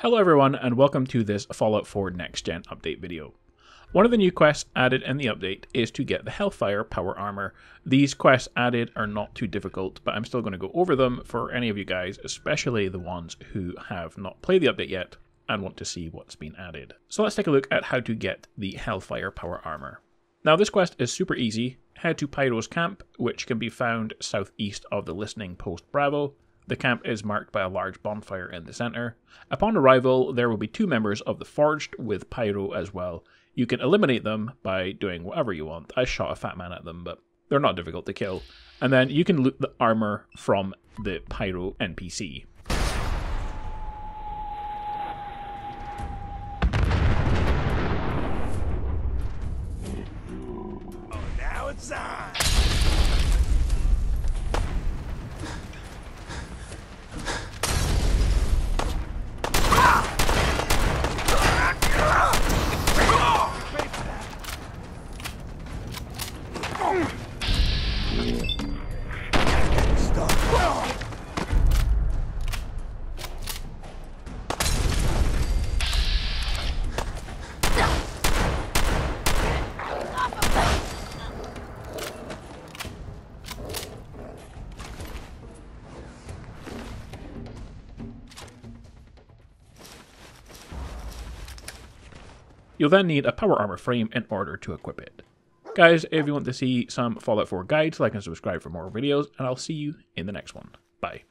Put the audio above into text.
Hello everyone and welcome to this Fallout 4 Next Gen update video. One of the new quests added in the update is to get the Hellfire Power Armor. These quests added are not too difficult, but I'm still going to go over them for any of you guys, especially the ones who have not played the update yet and want to see what's been added. So let's take a look at how to get the Hellfire Power Armor. Now this quest is super easy. Head to Pyro's camp, which can be found southeast of the listening post Bravo, the camp is marked by a large bonfire in the centre. Upon arrival, there will be two members of the Forged with Pyro as well. You can eliminate them by doing whatever you want. I shot a fat man at them, but they're not difficult to kill. And then you can loot the armour from the Pyro NPC. Oh, now it's on. You'll then need a power armor frame in order to equip it. Guys, if you want to see some Fallout 4 guides, like and subscribe for more videos, and I'll see you in the next one. Bye.